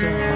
sun.